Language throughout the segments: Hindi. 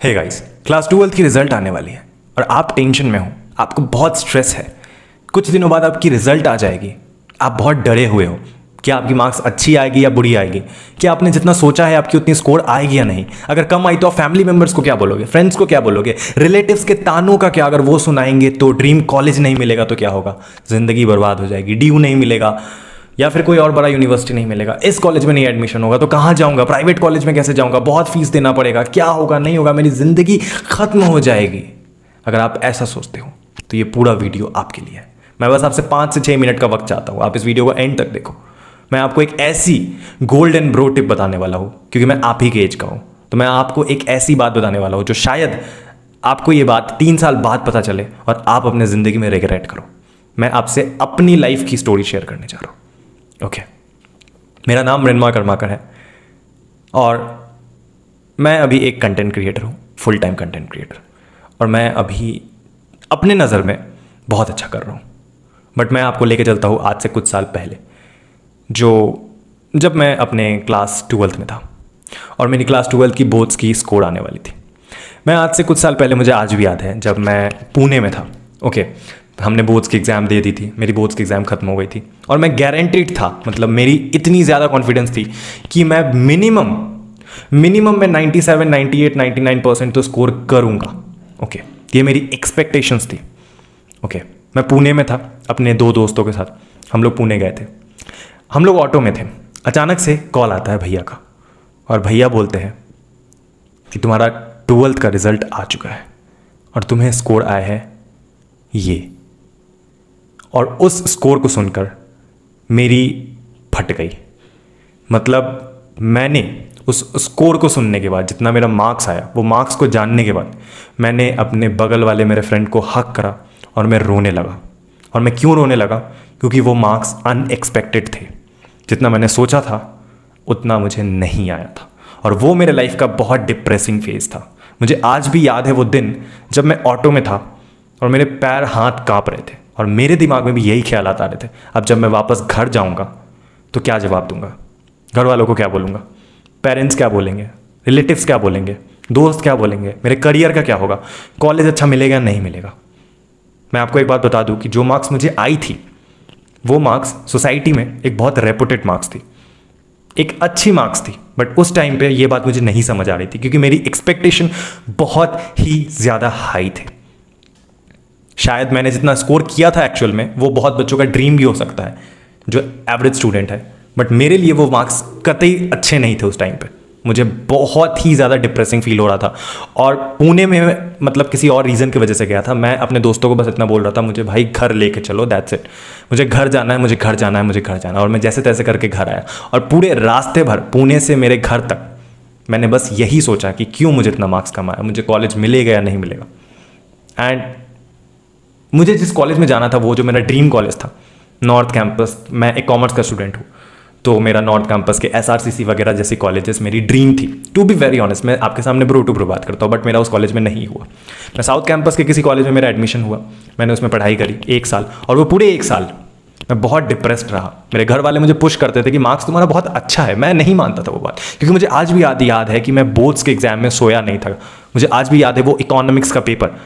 हे गाइस क्लास ट्वेल्थ की रिज़ल्ट आने वाली है और आप टेंशन में हो, आपको बहुत स्ट्रेस है। कुछ दिनों बाद आपकी रिज़ल्ट आ जाएगी। आप बहुत डरे हुए हो क्या आपकी मार्क्स अच्छी आएगी या बुरी आएगी। क्या आपने जितना सोचा है आपकी उतनी स्कोर आएगी या नहीं। अगर कम आई तो आप फैमिली मेंबर्स को क्या बोलोगे? फ्रेंड्स को क्या बोलोगे? रिलेटिव्स के तानों का क्या? अगर वो सुनाएँगे तो ड्रीम कॉलेज नहीं मिलेगा तो क्या होगा? ज़िंदगी बर्बाद हो जाएगी डीयू नहीं मिलेगा। या फिर कोई और बड़ा यूनिवर्सिटी नहीं मिलेगा। इस कॉलेज में नहीं एडमिशन होगा तो कहाँ जाऊँगा? प्राइवेट कॉलेज में कैसे जाऊँगा? बहुत फ़ीस देना पड़ेगा। क्या होगा? नहीं होगा? मेरी ज़िंदगी ख़त्म हो जाएगी। अगर आप ऐसा सोचते हो तो ये पूरा वीडियो आपके लिए है। मैं बस आपसे पाँच से छः मिनट का वक्त चाहता हूँ। आप इस वीडियो को एंड तक देखो। मैं आपको एक ऐसी गोल्ड एंड ब्रो टिप बताने वाला हूँ, क्योंकि मैं आप ही के एज का हूँ। तो मैं आपको एक ऐसी बात बताने वाला हूँ, जो शायद आपको ये बात तीन साल बाद पता चले और आप अपने ज़िंदगी में रिग्रेट करो। मैं आपसे अपनी लाइफ की स्टोरी शेयर करने जा रहा हूँ। ओके मेरा नाम मृणमा कर्माकर है और मैं अभी एक कंटेंट क्रिएटर हूँ फुल टाइम कंटेंट क्रिएटर और मैं अभी अपने नज़र में बहुत अच्छा कर रहा हूँ। बट मैं आपको लेके चलता हूँ आज से कुछ साल पहले, जो जब मैं अपने क्लास ट्वेल्थ में था और मेरी क्लास ट्वेल्थ की बोर्ड्स की स्कोर आने वाली थी। मैं आज से कुछ साल पहले, मुझे आज भी याद है, जब मैं पुणे में था ओके हमने बोर्ड्स की एग्ज़ाम दे दी थी मेरी बोर्ड्स की एग्ज़ाम खत्म हो गई थी। और मैं गारंटीड था मतलब मेरी इतनी ज़्यादा कॉन्फिडेंस थी कि मैं मिनिमम मिनिमम मैं 97, 98, 99 परसेंट तो स्कोर करूँगा। ओके ये मेरी एक्सपेक्टेशंस थी। ओके मैं पुणे में था अपने दो दोस्तों के साथ। हम लोग पुणे गए थे। हम लोग ऑटो में थे। अचानक से कॉल आता है भैया का। और भैया बोलते हैं कि तुम्हारा ट्वेल्थ का रिज़ल्ट आ चुका है और तुम्हें स्कोर आया है ये। और उस स्कोर को सुनकर मेरी फट गई। मतलब मैंने उस स्कोर को सुनने के बाद, जितना मेरा मार्क्स आया, वो मार्क्स को जानने के बाद मैंने अपने बगल वाले मेरे फ्रेंड को हक करा और मैं रोने लगा। और मैं क्यों रोने लगा? क्योंकि वो मार्क्स अनएक्सपेक्टेड थे। जितना मैंने सोचा था, उतना मुझे नहीं आया था। और वो मेरे लाइफ का बहुत डिप्रेसिंग फ़ेज़ था। मुझे आज भी याद है वो दिन जब मैं ऑटो में था और मेरे पैर हाथ काँप रहे थे। और मेरे दिमाग में भी यही ख्याल आ रहे थे, अब जब मैं वापस घर जाऊँगा तो क्या जवाब दूँगा? घर वालों को क्या बोलूँगा? पेरेंट्स क्या बोलेंगे? रिलेटिव्स क्या बोलेंगे? दोस्त क्या बोलेंगे? मेरे करियर का क्या होगा? कॉलेज अच्छा मिलेगा नहीं मिलेगा? मैं आपको एक बात बता दूँ कि जो मार्क्स मुझे आई थी, वो मार्क्स सोसाइटी में एक बहुत रेपुटेड मार्क्स थी। एक अच्छी मार्क्स थी बट उस टाइम पे ये बात मुझे नहीं समझ आ रही थी, क्योंकि मेरी एक्सपेक्टेशन बहुत ही ज़्यादा हाई थे। शायद मैंने जितना स्कोर किया था एक्चुअल में, वो बहुत बच्चों का ड्रीम भी हो सकता है, जो एवरेज स्टूडेंट है। बट मेरे लिए वो मार्क्स कतई अच्छे नहीं थे उस टाइम पे। मुझे बहुत ही ज़्यादा डिप्रेसिंग फील हो रहा था। और पुणे में मतलब किसी और रीज़न की वजह से गया था। मैं अपने दोस्तों को बस इतना बोल रहा था, मुझे भाई घर लेके चलो दैट्स इट मुझे घर जाना है, मुझे घर जाना है, मुझे घर जाना है। और मैं जैसे तैसे करके घर आया। और पूरे रास्ते भर, पुणे से मेरे घर तक, मैंने बस यही सोचा कि क्यों मुझे इतना मार्क्स कम आया? मुझे कॉलेज मिलेगा या नहीं मिलेगा? एंड मुझे जिस कॉलेज में जाना था, वो जो मेरा ड्रीम कॉलेज था नॉर्थ कैंपस मैं एक कॉमर्स का स्टूडेंट हूँ। तो मेरा नॉर्थ कैंपस के एसआरसीसी वगैरह जैसी कॉलेजेस मेरी ड्रीम थी। टू बी वेरी ऑनेस्ट मैं आपके सामने ब्रो टू ब्रो बात करता हूँ बट मेरा उस कॉलेज में नहीं हुआ। मैं साउथ कैंपस के किसी कॉलेज में मेरा एडमिशन हुआ। मैंने उसमें पढ़ाई करी एक साल, और वो पूरे एक साल मैं बहुत डिप्रेस्ड रहा। मेरे घर वाले मुझे पुश करते थे कि मार्क्स तुम्हारा बहुत अच्छा है, मैं नहीं मानता था वो बात, क्योंकि मुझे आज भी याद याद है कि मैं बोर्ड्स के एग्ज़ाम में सोया नहीं था। मुझे आज भी याद है वो इकोनॉमिक्स का पेपर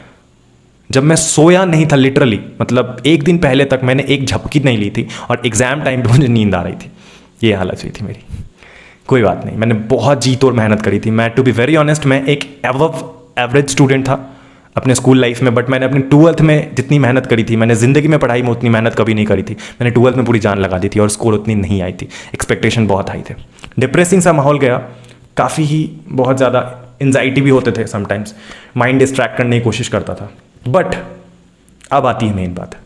जब मैं सोया नहीं था लिटरली मतलब एक दिन पहले तक मैंने एक झपकी नहीं ली थी और एग्ज़ाम टाइम पे मुझे नींद आ रही थी। ये हालत हुई थी मेरी। कोई बात नहीं, मैंने बहुत जीत और मेहनत करी थी। मैं टू बी वेरी ऑनेस्ट मैं एक एवव एवरेज स्टूडेंट था अपने स्कूल लाइफ में बट मैंने अपनी ट्वेल्थ में जितनी मेहनत करी थी, मैंने ज़िंदगी में पढ़ाई में उतनी मेहनत कभी नहीं करी थी। मैंने ट्वेल्थ में पूरी जान लगा दी थी और स्कोर उतनी नहीं आई थी। एक्सपेक्टेशन बहुत हाई थे। डिप्रेसिंग सा माहौल गया। काफ़ी ही बहुत ज़्यादा एनजाइटी भी होते थे समटाइम्स माइंड डिस्ट्रैक्ट करने की कोशिश करता था। बट अब आती है मेन बात।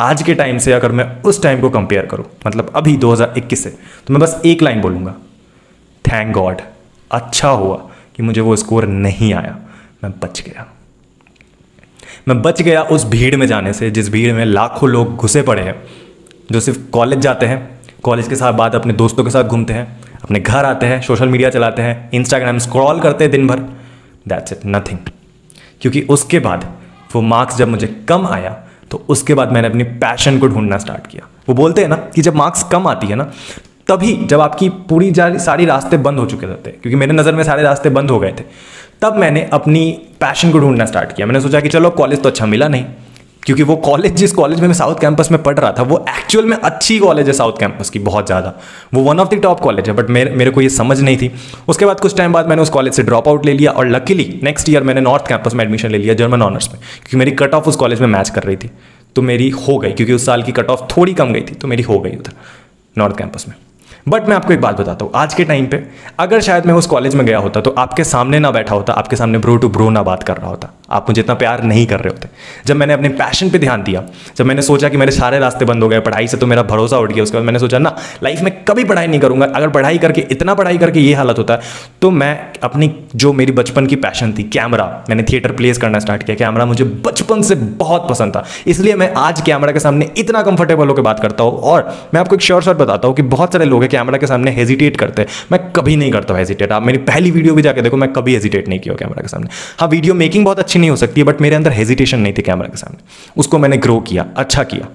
आज के टाइम से अगर मैं उस टाइम को कंपेयर करूँ मतलब अभी 2021 से तो मैं बस एक लाइन बोलूँगा। थैंक गॉड अच्छा हुआ कि मुझे वो स्कोर नहीं आया। मैं बच गया। मैं बच गया उस भीड़ में जाने से, जिस भीड़ में लाखों लोग घुसे पड़े हैं, जो सिर्फ़ कॉलेज जाते हैं कॉलेज के साथ बाद अपने दोस्तों के साथ घूमते हैं, अपने घर आते हैं सोशल मीडिया चलाते हैं इंस्टाग्राम स्क्रॉल करते हैं दिन भर दैट्स इट नथिंग क्योंकि उसके बाद वो मार्क्स जब मुझे कम आया तो उसके बाद मैंने अपनी पैशन को ढूंढना स्टार्ट किया। वो बोलते हैं ना कि जब मार्क्स कम आती है ना, तभी जब आपकी पूरी सारी रास्ते बंद हो चुके थे क्योंकि मेरे नज़र में सारे रास्ते बंद हो गए थे, तब मैंने अपनी पैशन को ढूंढना स्टार्ट किया। मैंने सोचा कि चलो कॉलेज तो अच्छा मिला नहीं। क्योंकि वो कॉलेज जिस कॉलेज में मैं साउथ कैंपस में पढ़ रहा था, वो एक्चुअल में अच्छी कॉलेज है साउथ कैंपस की, बहुत ज़्यादा। वो one of the top college है बट मेरे मेरे को ये समझ नहीं थी। उसके बाद कुछ टाइम बाद मैंने उस कॉलेज से ड्रॉप आउट ले लिया और लकीली नेक्स्ट ईयर मैंने नॉर्थ कैंपस में एडमिशन ले लिया जर्मन ऑनर्स में, क्योंकि मेरी कट ऑफ़ उस कॉलेज में मैच कर रही थी। तो मेरी हो गई, क्योंकि उस साल की कट ऑफ़ थोड़ी कम गई थी तो मेरी हो गई उधर नॉर्थ कैंपस में। बट मैं आपको एक बात बताता हूँ, आज के टाइम पे अगर शायद मैं उस कॉलेज में गया होता तो आपके सामने ना बैठा होता, आपके सामने ब्रो टू ब्रो ना बात कर रहा होता। आप मुझे इतना प्यार नहीं कर रहे होते। जब मैंने अपने पैशन पे ध्यान दिया, जब मैंने सोचा कि मेरे सारे रास्ते बंद हो गए, पढ़ाई से तो मेरा भरोसा उठ गया, उसके बाद मैंने सोचा, ना लाइफ में कभी पढ़ाई नहीं करूँगा, अगर पढ़ाई करके, इतना पढ़ाई करके ये हालत होता है तो मैं अपनी जो मेरी बचपन की पैशन थी कैमरा मैंने थिएटर प्लेस करना स्टार्ट किया। कैमरा मुझे बचपन से बहुत पसंद था, इसलिए मैं आज कैमरा के सामने इतना कंफर्टेबल होकर बात करता हूँ और मैं आपको एक श्योर शॉर्ट बताता हूँ कि बहुत सारे लोग हैं कैमरा के सामने हेजिटेट करते हैं। मैं कभी नहीं करता हूँ हेजिटेट आप मेरी पहली वीडियो भी जाकर देखो, मैं कभी हेजिटेट नहीं किया कैमरा के सामने। हाँ वीडियो मेकिंग बहुत अच्छी नहीं हो सकती है बट मेरे अंदर हेजिटेशन नहीं थी कैमरा के सामने। उसको मैंने ग्रो किया अच्छा किया।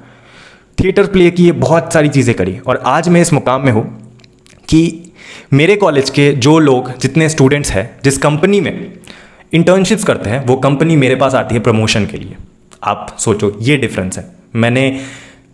थिएटर प्ले किए बहुत सारी चीज़ें करी। और आज मैं इस मुकाम में हूँ कि मेरे कॉलेज के जो लोग, जितने स्टूडेंट्स हैं, जिस कंपनी में इंटर्नशिप्स करते हैं, वो कंपनी मेरे पास आती है प्रमोशन के लिए। आप सोचो, ये डिफरेंस है। मैंने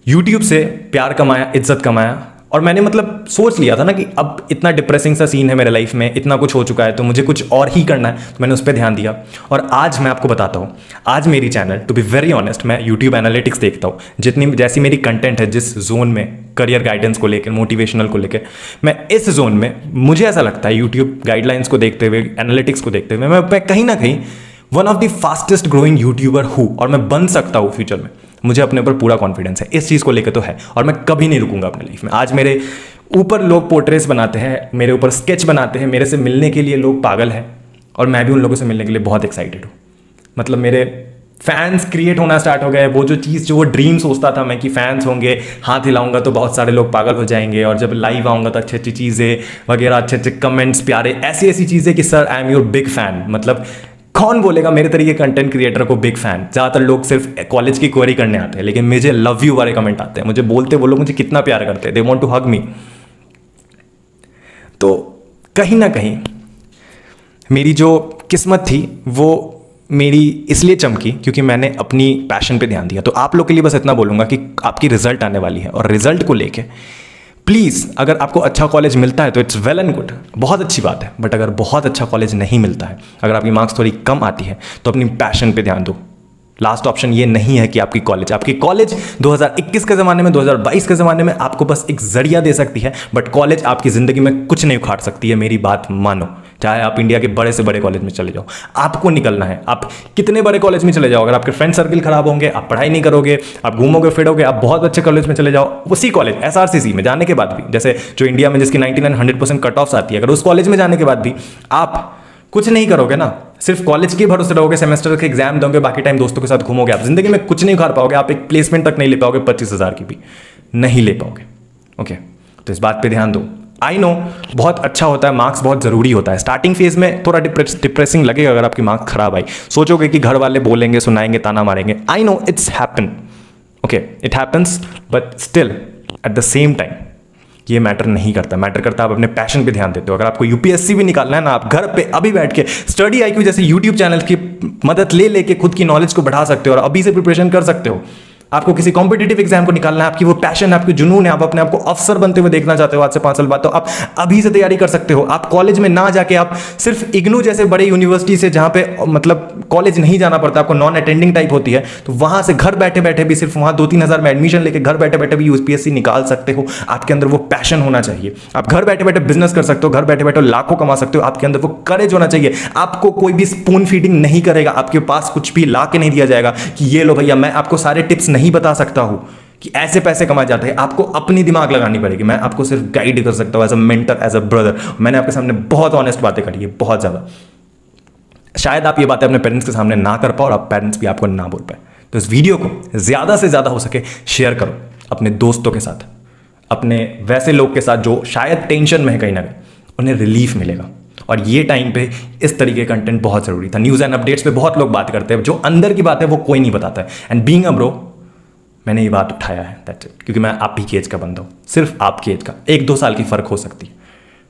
यूट्यूब से प्यार कमाया, इज़्ज़त कमाया और मैंने मतलब सोच लिया था ना कि अब इतना डिप्रेसिंग सा सीन है मेरे लाइफ में, इतना कुछ हो चुका है तो मुझे कुछ और ही करना है तो मैंने उस पर ध्यान दिया। और आज मैं आपको बताता हूँ, आज मेरी channel to be very honest मैं यूट्यूब एनालिटिक्स देखता हूँ, जितनी जैसी मेरी कंटेंट है, जिस जोन में करियर गाइडेंस को लेकर मोटिवेशनल को लेकर, मैं इस जोन में, मुझे ऐसा लगता है यूट्यूब गाइडलाइंस को देखते हुए एनालिटिक्स को देखते हुए, मैं कहीं ना कहीं one of the fastest growing YouTuber हूँ, और मैं बन सकता हूँ फ्यूचर में। मुझे अपने ऊपर पूरा कॉन्फिडेंस है। इस चीज़ को लेकर तो है। और मैं कभी नहीं रुकूँगा अपने लाइफ में। आज मेरे ऊपर लोग पोर्ट्रेट्स बनाते हैं, मेरे ऊपर स्केच बनाते हैं, मेरे से मिलने के लिए लोग पागल हैं। और मैं भी उन लोगों से मिलने के लिए बहुत एक्साइटेड हूँ। मतलब मेरे फैंस क्रिएट होना स्टार्ट हो गए वो जो चीज़, जो वो ड्रीम सोचता था मैं कि फैंस होंगे, हाथ हिलाऊँगा तो बहुत सारे लोग पागल हो जाएँगे। और जब लाइव आऊँगा तो अच्छी अच्छी चीज़ें वगैरह अच्छे अच्छे कमेंट्स प्यारे ऐसी ऐसी चीज़ें कि sir I am your big fan मतलब कौन बोलेगा मेरे तरीके कंटेंट क्रिएटर को बिग फ़ैन ज़्यादातर लोग सिर्फ़ कॉलेज की क्वेरी करने आते हैं, लेकिन मुझे लव यू वाले कमेंट आते हैं। मुझे बोलते वो लोग मुझे कितना प्यार करते हैं। दे वॉन्ट टू हग मी तो कहीं ना कहीं मेरी जो किस्मत थी, वो मेरी इसलिए चमकी क्योंकि मैंने अपनी पैशन पे ध्यान दिया। तो आप लोग के लिए बस इतना बोलूँगा कि आपकी रिज़ल्ट आने वाली है और रिज़ल्ट को लेके प्लीज़ अगर आपको अच्छा कॉलेज मिलता है तो इट्स वेल एंड गुड बहुत अच्छी बात है बट अगर बहुत अच्छा कॉलेज नहीं मिलता है, अगर आपकी मार्क्स थोड़ी कम आती है तो अपनी पैशन पे ध्यान दो. लास्ट ऑप्शन ये नहीं है कि आपकी कॉलेज आपकी कॉलेज 2021 के ज़माने में 2022 के ज़माने में आपको बस एक ज़रिया दे सकती है बट कॉलेज आपकी ज़िंदगी में कुछ नहीं उखाड़ सकती है, मेरी बात मानो. चाहे आप इंडिया के बड़े से बड़े कॉलेज में चले जाओ, आपको निकलना है। आप कितने बड़े कॉलेज में चले जाओ? अगर आपके फ्रेंड सर्कल खराब होंगे, आप पढ़ाई नहीं करोगे, आप घूमोगे, फिरोगे, आप बहुत अच्छे कॉलेज में चले जाओ, उसी कॉलेज एस में जाने के बाद भी, जैसे जो इंडिया में जिसकी नाइनटी नाइन कट ऑफ़ आती है, अगर उस कॉलेज में जाने के बाद भी आप कुछ नहीं करोगे ना, सिर्फ़ कॉलेज के भरोसे रहोगे सेमेस्टर के एग्ज़ाम दोगे, बाकी टाइम दोस्तों के साथ घूमोगे आप, ज़िंदगी में कुछ नहीं कर पाओगे, आप एक प्लेसमेंट तक नहीं ले पाओगे, पच्चीस हज़ार की भी नहीं ले पाओगे। ओके तो इस बात पे ध्यान दो। आई नो बहुत अच्छा होता है मार्क्स बहुत ज़रूरी होता है। स्टार्टिंग फ़ेज़ में थोड़ा डिप्रेस डिप्रेसिंग लगेगा अगर आपकी मार्क्स खराब आई। सोचोगे कि घर वाले बोलेंगे, सुनाएँगे, ताना मारेंगे। I know it's happen okay it happens but still at the same time ये मैटर नहीं करता। मैटर करता आप अपने पैशन पे ध्यान देते हो। अगर आपको यूपीएससी भी निकालना है ना, आप घर पे अभी बैठ के स्टडी आई जैसे यूट्यूब चैनल की मदद ले लेके खुद की नॉलेज को बढ़ा सकते हो और अभी से प्रिपरेशन कर सकते हो। आपको किसी कॉम्पिटेटिव एग्ज़ाम को निकालना है, आपकी वो पैशन है, आपकी जुनून है, आप अपने आप को अफसर बनते हुए देखना चाहते हो आज से पाँच साल बाद तो आप अभी से तैयारी कर सकते हो। आप कॉलेज में ना जाके आप सिर्फ़ इग्नू जैसे बड़े यूनिवर्सिटी से जहाँ पे मतलब कॉलेज नहीं जाना पड़ता, आपको नॉन अटेंडिंग टाइप होती है तो वहाँ से घर बैठे बैठे भी सिर्फ़ वहाँ दो तीन हज़ार में एडमिशन लेके घर बैठे बैठे भी यूपीएससी निकाल सकते हो। आपके अंदर वो पैशन होना चाहिए। आप घर बैठे बैठे बिज़नेस कर सकते हो, घर बैठे बैठे लाखों कमा सकते हो, आपके अंदर वो करेज होना चाहिए। आपको कोई भी स्पून फीडिंग नहीं करेगा, आपके पास कुछ भी ला के नहीं दिया जाएगा कि ये लो भैया, मैं आपको सारे टिप्स नहीं बता सकता हूँ कि ऐसे पैसे कमाए जाते हैं। आपको अपनी दिमाग लगानी पड़ेगी। मैं आपको सिर्फ़ गाइड कर सकता हूँ as a mentor as a brother मैंने आपके सामने बहुत ऑनेस्ट बातें करी है, बहुत ज़्यादा। शायद आप ये बातें अपने पेरेंट्स के सामने ना कर पाओ और आप पेरेंट्स भी आपको ना बोल पाए। तो इस वीडियो को ज़्यादा से ज़्यादा हो सके शेयर करो अपने दोस्तों के साथ, अपने वैसे लोग के साथ जो शायद टेंशन में है कहीं ना कहीं, उन्हें रिलीफ मिलेगा। और ये टाइम पे इस तरीके का कंटेंट बहुत ज़रूरी था। न्यूज़ एंड अपडेट्स पे बहुत लोग बात करते हैं, जो अंदर की बात है वो कोई नहीं बताता है। एंड बींग अ ब्रो मैंने ये बात उठाया है दैट्स इट क्योंकि मैं आप ही की एज का बंदा हूँ, सिर्फ़ आपकी एज का। एक दो साल की फ़र्क हो सकती है।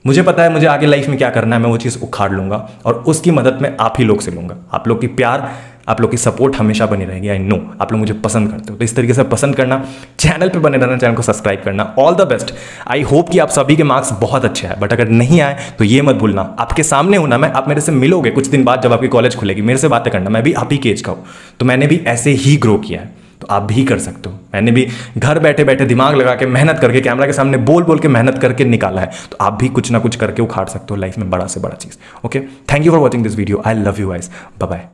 मुझे पता है मुझे आगे लाइफ में क्या करना है, मैं वो चीज़ उखाड़ लूँगा और उसकी मदद मैं आप ही लोग से लूँगा। आप लोग की प्यार, आप लोग की सपोर्ट हमेशा बनी रहेगी आई नो आप लोग मुझे पसंद करते हो। तो इस तरीके से पसंद करना चैनल पे बने रहना चैनल को सब्सक्राइब करना all the best I hope कि आप सभी के मार्क्स बहुत अच्छे हैं बट अगर नहीं आए तो ये मत भूलना। आपके सामने होना, मैं, आप मेरे से मिलोगे कुछ दिन बाद जब आपकी कॉलेज खुलेगी, मेरे से बातें करना, मैं भी आप ही के एज का हूँ। तो मैंने भी ऐसे ही ग्रो किया है। तो आप भी कर सकते हो। मैंने भी घर बैठे बैठे दिमाग लगा के मेहनत करके, कैमरा के सामने बोल बोल के मेहनत करके निकाला है। तो आप भी कुछ ना कुछ करके उखाड़ सकते हो, लाइफ में बड़ा से बड़ा चीज़। Okay? Thank you for watching this video I love you guys bye